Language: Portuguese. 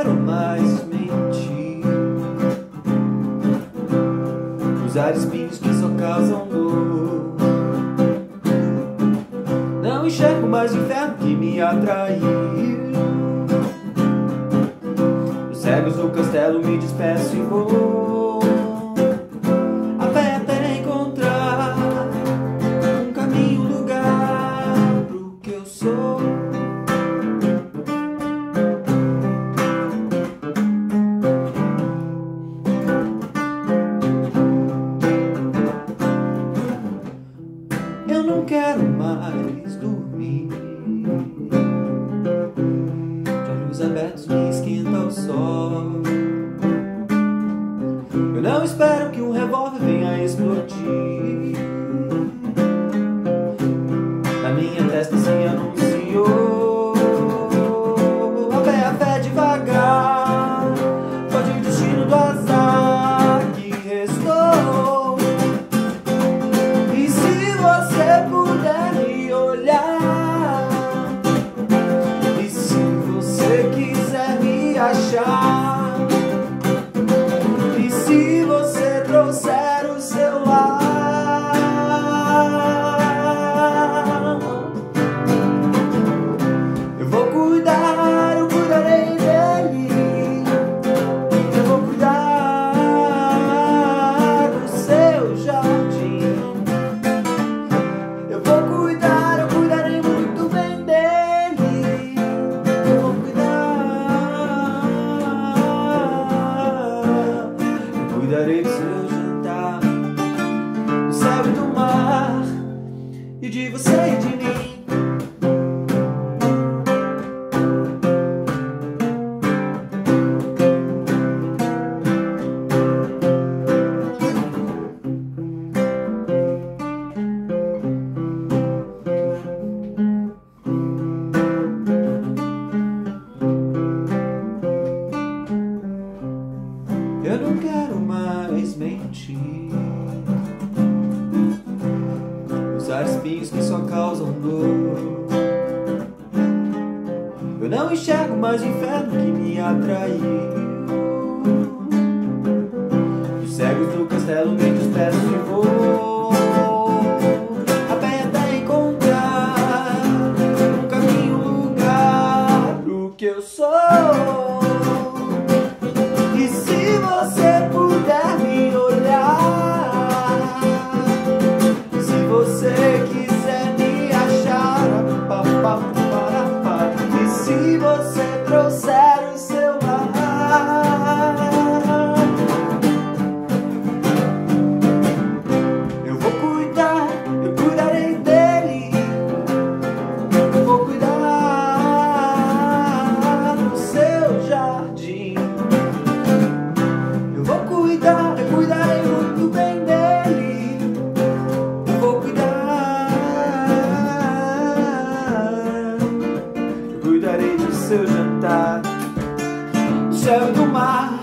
quero mais mentir. Usar espinhos que só causam dor. Não enxergo mais o inferno que me atraiu. Os cegos do castelo me despeço e vou. Olhos abertos me esquenta o sol. Eu não espero que um revólver venha explodir. Achar, e se você trouxer o celular, eu vou cuidar, eu cuidarei dele. Eu vou cuidar do seu jardim. Plantar espinhos que só causam dor. Eu não enxergo mais o inferno que me atraiu. Os cegos do castelo me despeço é lugar do que eu sou. Se você trouxer seu jantar. Céu do mar.